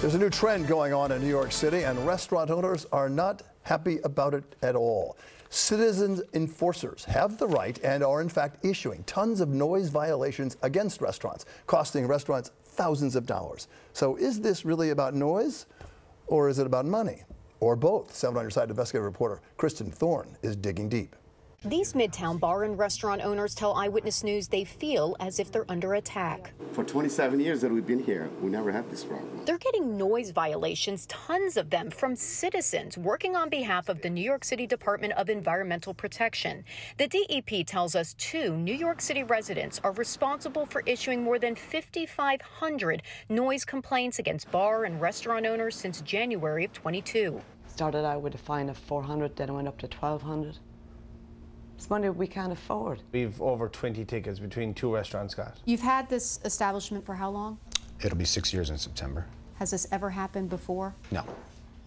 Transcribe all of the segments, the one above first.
There's a new trend going on in New York City, and restaurant owners are not happy about it at all. Citizen enforcers have the right and are, in fact, issuing tons of noise violations against restaurants, costing restaurants thousands of dollars. So, is this really about noise, or is it about money, or both? 7 on your side investigative reporter Kristin Thorne is digging deep. These Midtown bar and restaurant owners tell Eyewitness News they feel as if they're under attack. For 27 years that we've been here, we never had this problem. They're getting noise violations, tons of them, from citizens working on behalf of the New York City Department of Environmental Protection. The DEP tells us two New York City residents are responsible for issuing more than 5,500 noise complaints against bar and restaurant owners since January of 22. Started out with a fine of 400, then it went up to 1,200. It's money we can't afford. We've over 20 tickets between two restaurants, Scott. You've had this establishment for how long? It'll be six years in September. Has this ever happened before? No.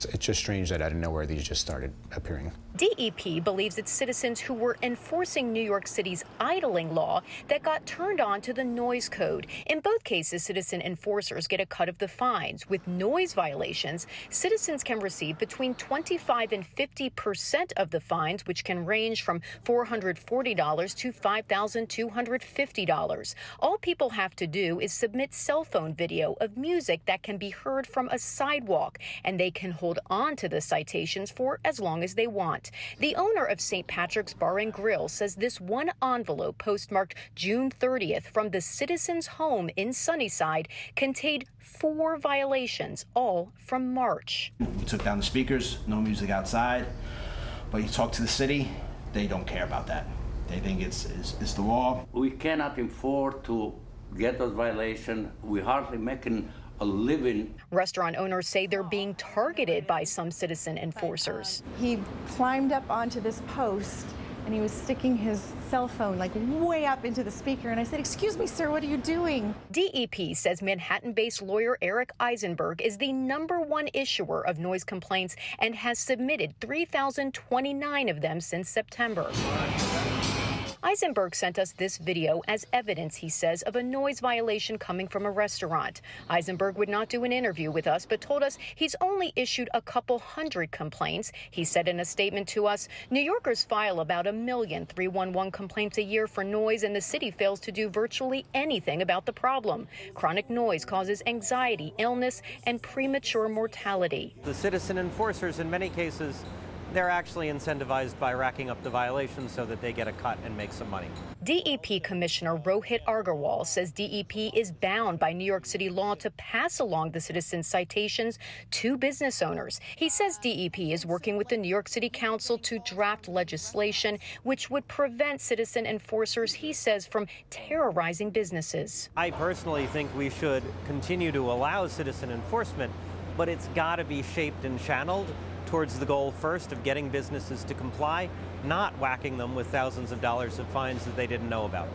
It's just strange that out of nowhere these just started appearing. DEP believes it's citizens who were enforcing New York City's idling law that got turned on to the noise code. In both cases, citizen enforcers get a cut of the fines. With noise violations, citizens can receive between 25 and 50 percent of the fines, which can range from $440 to $5,250. All people have to do is submit cell phone video of music that can be heard from a sidewalk, and they can hold on to the citations for as long as they want. The owner of St. Patrick's Bar and Grill says this one envelope postmarked June 30th from the citizen's home in Sunnyside contained four violations, all from March. We took down the speakers, no music outside, but you talk to the city, they don't care about that. They think it's, it's, it's the law. We cannot afford to get those violations. We hardly making a living. Restaurant owners say they're being targeted by some citizen enforcers. He climbed up onto this post and he was sticking his cell phone like way up into the speaker. And I said, Excuse me, sir, what are you doing? DEP says Manhattan based lawyer Eric Eisenberg is the number one issuer of noise complaints and has submitted 3,029 of them since September. Eisenberg sent us this video as evidence, he says, of a noise violation coming from a restaurant. Eisenberg would not do an interview with us, but told us he's only issued a couple hundred complaints. He said in a statement to us, New Yorkers file about a million 311 complaints a year for noise, and the city fails to do virtually anything about the problem. Chronic noise causes anxiety, illness, and premature mortality. The citizen enforcers, in many cases, they're actually incentivized by racking up the violations so that they get a cut and make some money. DEP Commissioner Rohit Aggarwala says DEP is bound by New York City law to pass along the citizen citations to business owners. He says DEP is working with the New York City Council to draft legislation which would prevent citizen enforcers, he says, from terrorizing businesses. I personally think we should continue to allow citizen enforcement, but it's got to be shaped and channeled towards the goal first of getting businesses to comply, not whacking them with thousands of dollars of fines that they didn't know about.